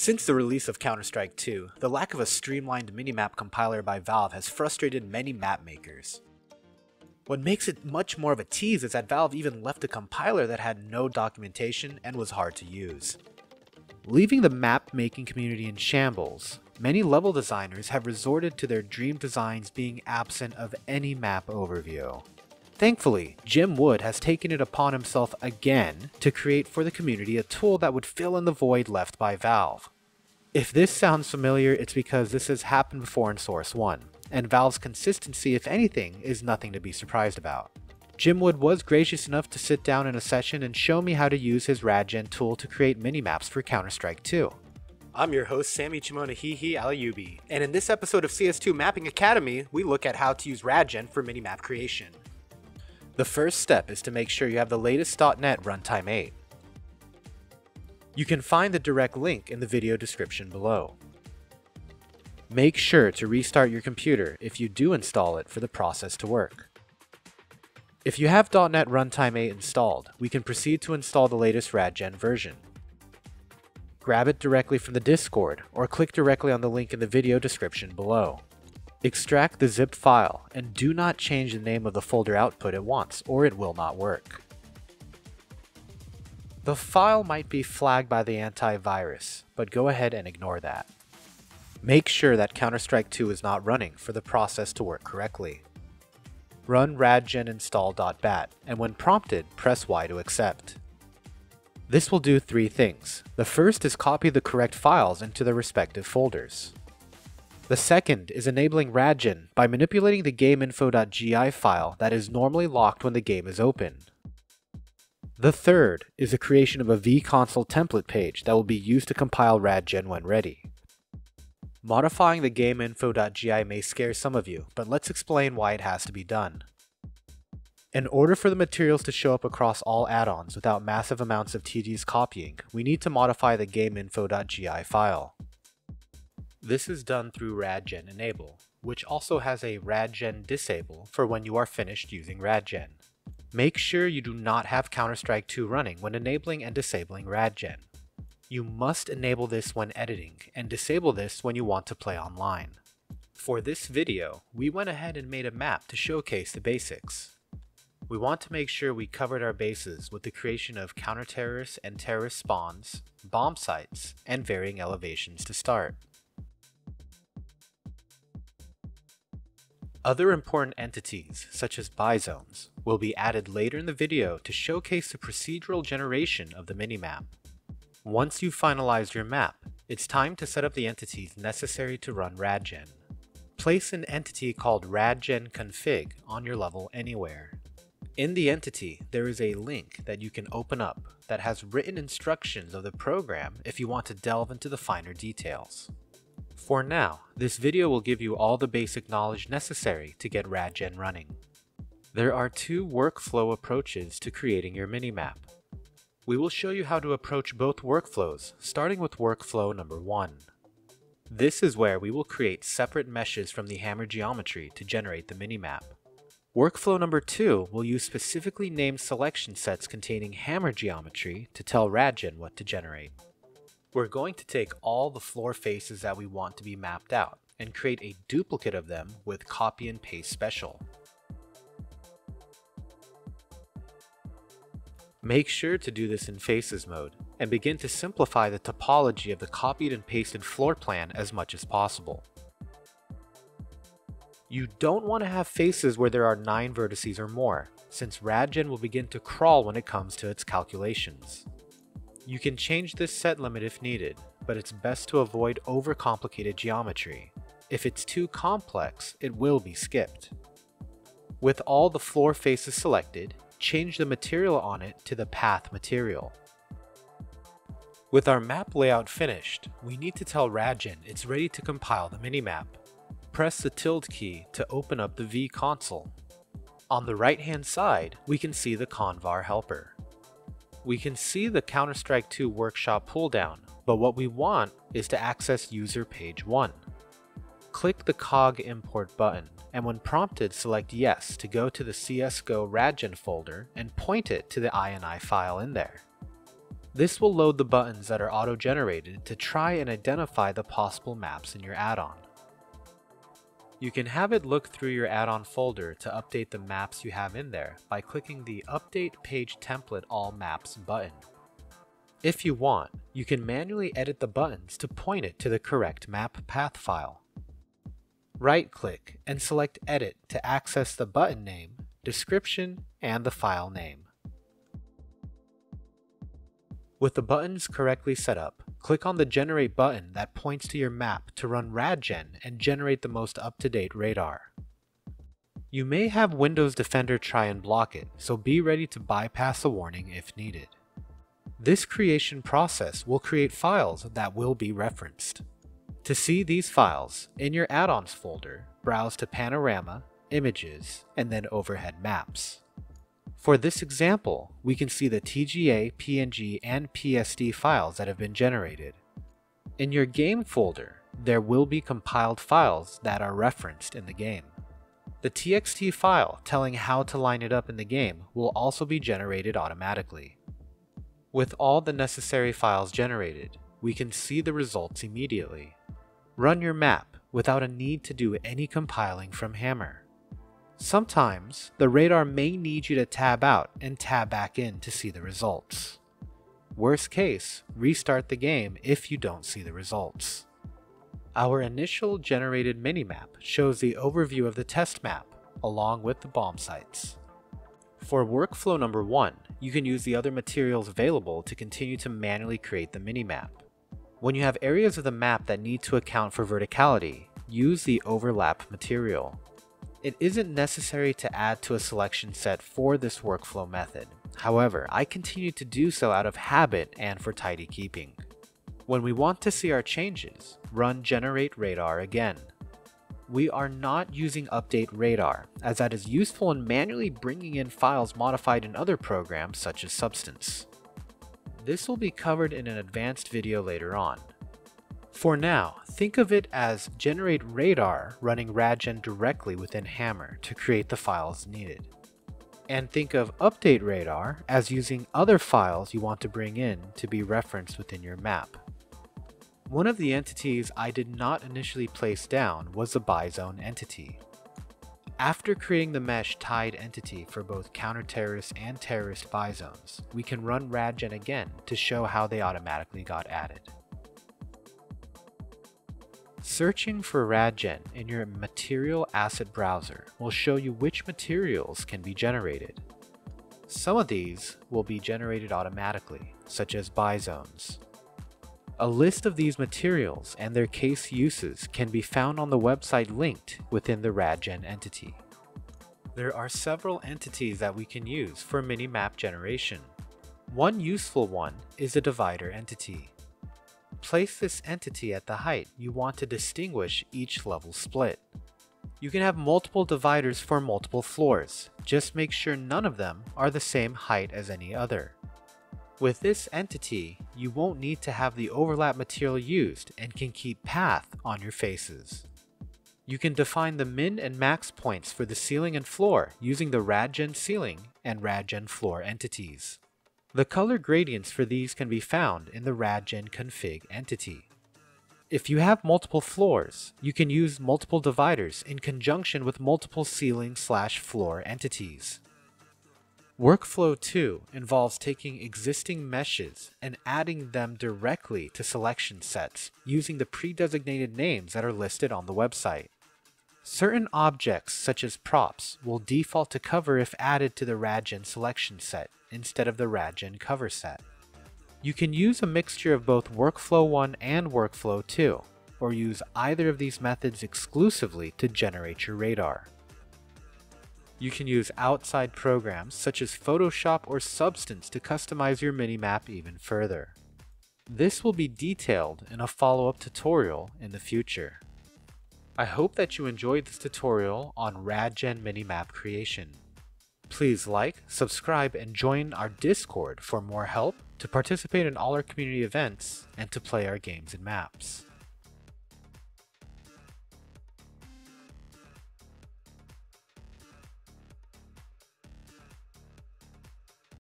Since the release of Counter-Strike 2, the lack of a streamlined minimap compiler by Valve has frustrated many map makers. What makes it much more of a tease is that Valve even left a compiler that had no documentation and was hard to use. Leaving the map making community in shambles, many level designers have resorted to their dream designs being absent of any map overview. Thankfully, Jimwood has taken it upon himself again to create for the community a tool that would fill in the void left by Valve. If this sounds familiar, it's because this has happened before in Source 1, and Valve's consistency, if anything, is nothing to be surprised about. Jimwood was gracious enough to sit down in a session and show me how to use his RadGen tool to create minimaps for Counter-Strike 2. I'm your host, Sammy Chimonahihi Alayubi, and in this episode of CS2 Mapping Academy, we look at how to use RadGen for minimap creation. The first step is to make sure you have the latest .NET Runtime 8. You can find the direct link in the video description below. Make sure to restart your computer if you do install it for the process to work. If you have .NET Runtime 8 installed, we can proceed to install the latest RadGen version. Grab it directly from the Discord or click directly on the link in the video description below. Extract the zip file and do not change the name of the folder output at once or it will not work. The file might be flagged by the antivirus, but go ahead and ignore that. Make sure that Counter-Strike 2 is not running for the process to work correctly. Run radgen install.bat and when prompted, press Y to accept. This will do three things. The first is copy the correct files into their respective folders. The second is enabling Radgen by manipulating the gameinfo.gi file that is normally locked when the game is open. The third is the creation of a vConsole template page that will be used to compile Radgen when ready. Modifying the gameinfo.gi may scare some of you, but let's explain why it has to be done. In order for the materials to show up across all add-ons without massive amounts of tedious copying, we need to modify the gameinfo.gi file. This is done through radgen enable, which also has a radgen disable for when you are finished using radgen. Make sure you do not have Counter-Strike 2 running when enabling and disabling radgen. You must enable this when editing, and disable this when you want to play online. For this video, we went ahead and made a map to showcase the basics. We want to make sure we covered our bases with the creation of counter-terrorist and terrorist spawns, bomb sites, and varying elevations to start. Other important entities, such as buy zones, will be added later in the video to showcase the procedural generation of the minimap. Once you've finalized your map, it's time to set up the entities necessary to run radgen. Place an entity called radgen config on your level anywhere. In the entity, there is a link that you can open up that has written instructions of the program if you want to delve into the finer details. For now, this video will give you all the basic knowledge necessary to get Radgen running. There are two workflow approaches to creating your minimap. We will show you how to approach both workflows, starting with workflow number 1. This is where we will create separate meshes from the hammer geometry to generate the minimap. Workflow number 2 will use specifically named selection sets containing hammer geometry to tell Radgen what to generate. We're going to take all the floor faces that we want to be mapped out and create a duplicate of them with copy and paste special. Make sure to do this in faces mode and begin to simplify the topology of the copied and pasted floor plan as much as possible. You don't want to have faces where there are 9 vertices or more, since Radgen will begin to crawl when it comes to its calculations. You can change this set limit if needed, but it's best to avoid overcomplicated geometry. If it's too complex, it will be skipped. With all the floor faces selected, change the material on it to the path material. With our map layout finished, we need to tell Radgen it's ready to compile the minimap. Press the tilde key to open up the vConsole. On the right hand side, we can see the Convar helper we can see the Counter-Strike 2 workshop pulldown, but what we want is to access user page 1. Click the cog import button, and when prompted select yes to go to the CSGO Radgen folder and point it to the INI file in there. This will load the buttons that are auto-generated to try and identify the possible maps in your add-on. You can have it look through your add-on folder to update the maps you have in there by clicking the Update Page Template All Maps button. If you want, you can manually edit the buttons to point it to the correct map path file. Right-click and select Edit to access the button name, description, and the file name. With the buttons correctly set up, click on the Generate button that points to your map to run RadGen and generate the most up-to-date radar. You may have Windows Defender try and block it, so be ready to bypass a warning if needed. This creation process will create files that will be referenced. To see these files, in your add-ons folder, browse to Panorama, Images, and then Overhead Maps. For this example, we can see the TGA, PNG, and PSD files that have been generated. In your game folder, there will be compiled files that are referenced in the game. The TXT file telling how to line it up in the game will also be generated automatically. With all the necessary files generated, we can see the results immediately. Run your map without a need to do any compiling from Hammer. Sometimes, the radar may need you to tab out and tab back in to see the results. Worst case, restart the game if you don't see the results. Our initial generated minimap shows the overview of the test map, along with the bomb sites. For workflow number 1, you can use the other materials available to continue to manually create the minimap. When you have areas of the map that need to account for verticality, use the overlap material. It isn't necessary to add to a selection set for this workflow method. However, I continue to do so out of habit and for tidy keeping. When we want to see our changes, run generate radar again. We are not using update radar, as that is useful in manually bringing in files modified in other programs such as Substance. This will be covered in an advanced video later on. For now, think of it as generate radar running radgen directly within Hammer to create the files needed. And think of update radar as using other files you want to bring in to be referenced within your map. One of the entities I did not initially place down was the buy zone entity. After creating the mesh tied entity for both counter-terrorist and terrorist buy zones, we can run radgen again to show how they automatically got added. Searching for Radgen in your Material Asset browser will show you which materials can be generated. Some of these will be generated automatically, such as buy zones. A list of these materials and their case uses can be found on the website linked within the Radgen entity. There are several entities that we can use for minimap generation. One useful one is a divider entity. Place this entity at the height you want to distinguish each level split. You can have multiple dividers for multiple floors, just make sure none of them are the same height as any other. With this entity, you won't need to have the overlap material used and can keep path on your faces. You can define the min and max points for the ceiling and floor using the Radgen ceiling and Radgen floor entities. The color gradients for these can be found in the Radgen config entity. If you have multiple floors, you can use multiple dividers in conjunction with multiple ceiling slash floor entities. Workflow 2 involves taking existing meshes and adding them directly to selection sets using the pre-designated names that are listed on the website. Certain objects, such as props, will default to cover if added to the Radgen selection set, instead of the Radgen cover set. You can use a mixture of both Workflow 1 and Workflow 2, or use either of these methods exclusively to generate your radar. You can use outside programs such as Photoshop or Substance to customize your minimap even further. This will be detailed in a follow-up tutorial in the future. I hope that you enjoyed this tutorial on Radgen minimap creation. Please like, subscribe, and join our Discord for more help, to participate in all our community events, and to play our games and maps.